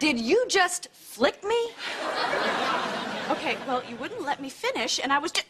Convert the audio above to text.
Did you just flick me? Okay, well, you wouldn't let me finish, and I was just.